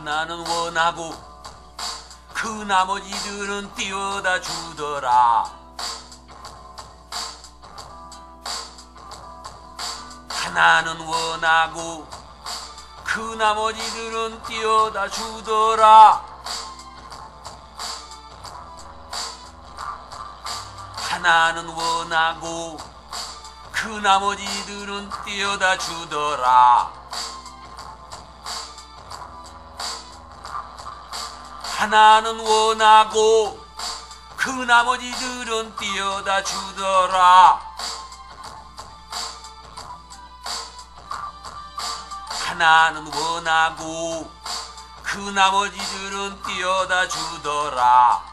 하나는 원하고 그 나머지들은 띄워다 주더라. 하나는 원하고 그 나머지들은 띄워다 주더라. 하나는 원하고 그 나머지들은 띄워다 주더라. 하나는 원하고 그 나머지들은 띄워다 주더라. 하나는 원하고 그 나머지들은 띄워다 주더라.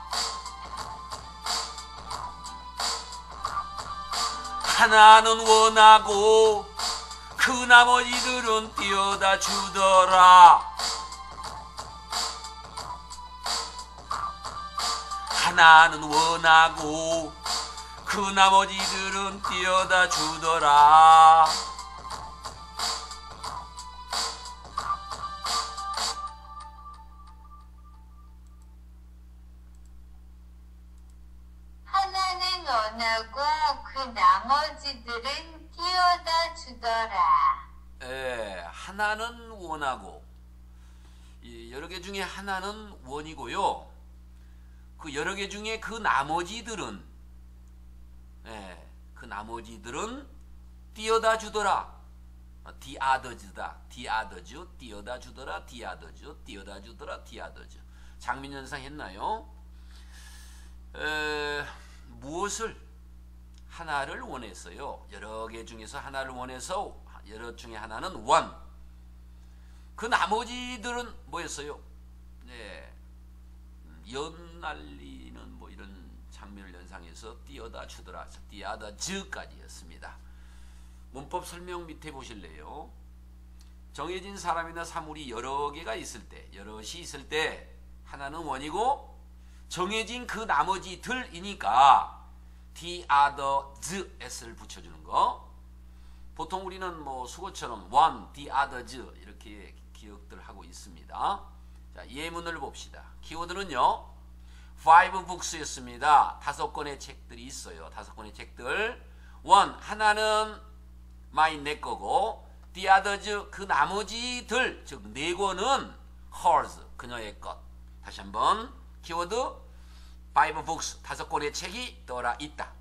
하나는 원하고 그 나머지들은 띄워다 주더라. 나는 원하고 그 나머지들은 띄워다 주더라. 하나는 원하고 그 나머지들은 띄워다 주더라. 예, 하나는 원하고 이 여러 개 중에 하나는 원이고요. 그 여러 개 중에 그 나머지들은 예, 그 나머지들은 띄어다 주더라. 디아더즈다. 디아더즈 띄어다 주더라. 디아더즈 띄어다 주더라. 디아더즈. 장민연상 했나요? 에, 무엇을 하나를 원했어요. 여러 개 중에서 하나를 원해서 여러 중에 하나는 원. 그 나머지들은 뭐였어요? 네, 음, 연날리는 뭐 이런 장면을 연상해서 띄어다 주더라. 띄어다 즈까지였습니다. 문법 설명 밑에 보실래요? 정해진 사람이나 사물이 여러 개가 있을 때, 여럿이 있을 때 하나는 원이고 정해진 그 나머지 들이니까 the others s를 붙여주는 거. 보통 우리는 뭐 수거처럼 one, the others 이렇게 기억들 하고 있습니다. 자, 예문을 봅시다. 키워드는요. five books였습니다. 다섯 권의 책들이 있어요. 다섯 권의 책들. one 하나는 my 내 거고 the others 그 나머지들 즉 네 권은 hers 그녀의 것. 다시 한번 키워드 five books 다섯 권의 책이 떠라 있다.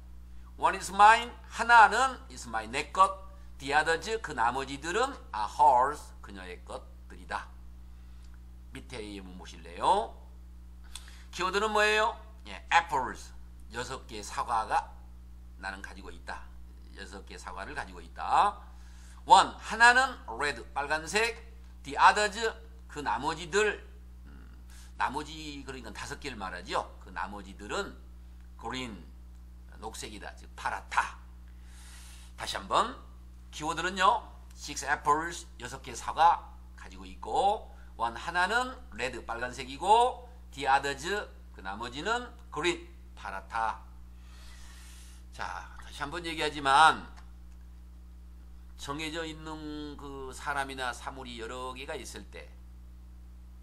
one is mine 하나는 is my 내 것. the others 그 나머지들은 are hers 그녀의 것들이다. 밑에 예문 보실래요? 키워드는 뭐예요? 예, apples 여섯 개의 사과가 나는 가지고 있다. 여섯 개의 사과를 가지고 있다. one 하나는 red 빨간색, the others 그 나머지들 음, 나머지 그러니까 다섯 개를 말하죠. 그 나머지들은 green 녹색이다. 즉 파랗다. 다시 한번 키워드는요. six apples 여섯 개의 사과 가지고 있고 one 하나는 red 빨간색이고 others 그 나머지는 green 파랗다. 자 다시 한번 얘기하지만 정해져 있는 그 사람이나 사물이 여러 개가 있을 때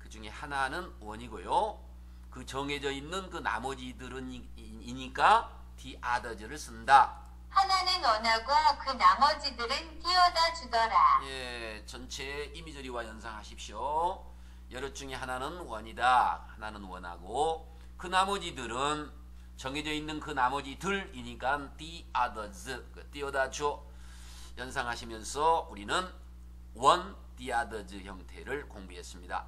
그 중에 하나는 원이고요. 그 정해져 있는 그 나머지들은 이니까 others를 쓴다. 하나는 원하고 그 나머지들은 띄워다 주더라. 예, 전체 이미저리와 연상하십시오. 여럿 중에 하나는 원이다. 하나는 원하고 그 나머지들은 정해져 있는 그 나머지들이니까 the others 그 띄어다 줘 연상하시면서 우리는 원 the others 형태를 공부했습니다.